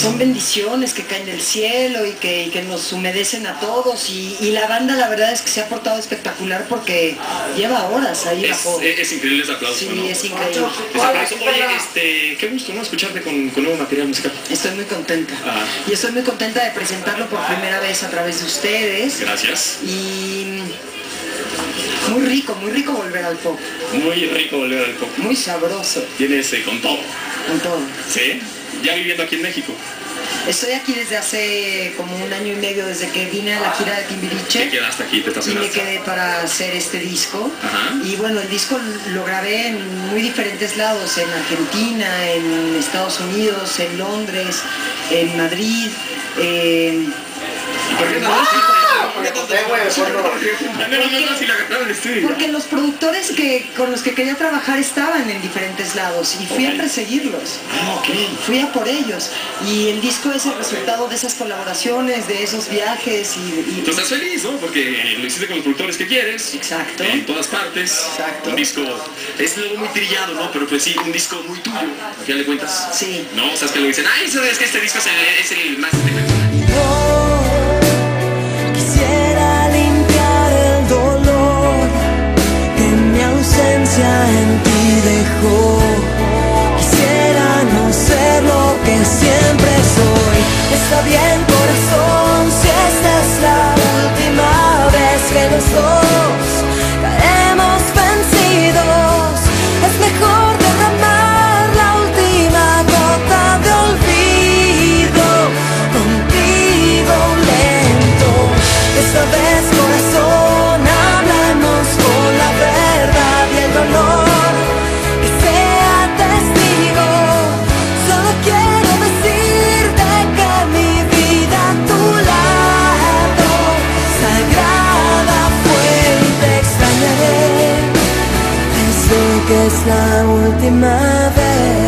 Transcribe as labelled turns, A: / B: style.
A: son bendiciones que caen del cielo y que, y que nos humedecen a todos y, y la banda la verdad es que se ha portado espectacular porque lleva horas ahí
B: Es,
A: bajo.
B: es- es increíble ese aplauso,
A: Sí,
B: ¿no?
A: es increíble.
B: Aplauso. Oye, este, qué gusto, ¿no? Escucharte con, con nuevo material musical.
A: Estoy muy contenta.
B: Ah.
A: Y estoy muy contenta de presentarlo por primera vez a través de ustedes.
B: Gracias.
A: Y muy rico, muy rico volver al pop.
B: Muy rico volver al pop.
A: Muy sabroso
B: Tienes eh, con todo,
A: con todo.
B: ¿sí? Ya viviendo aquí en México.
A: Estoy aquí desde hace como un año y medio, desde que vine a la gira de
B: Te
A: Timbiriche.
B: quedaste aquí, te
A: Y me quedé para hacer este disco.
B: Ajá.
A: Y bueno, el disco lo grabé en muy diferentes lados, en Argentina, en Estados Unidos, en Londres, en Madrid. Porque los productores que, con los que quería trabajar estaban en diferentes lados y fui a perseguirlos.
B: Ah.
A: Fui a por ellos. Y el disco es el resultado de esas colaboraciones, de esos viajes y... y-
B: Tú estás feliz, ¿no? Porque lo hiciste con los productores que quieres.
A: Exacto.
B: En todas partes.
A: Exacto.
B: Un disco. Es luego muy trillado, ¿no? Pero pues sí, un disco muy tuyo. Al final de cuentas.
A: Sí.
B: No, o sea, es que lo dicen, ay, eso es que este disco es el, es el más
C: vez extrañaré. Pensé que es la última vez.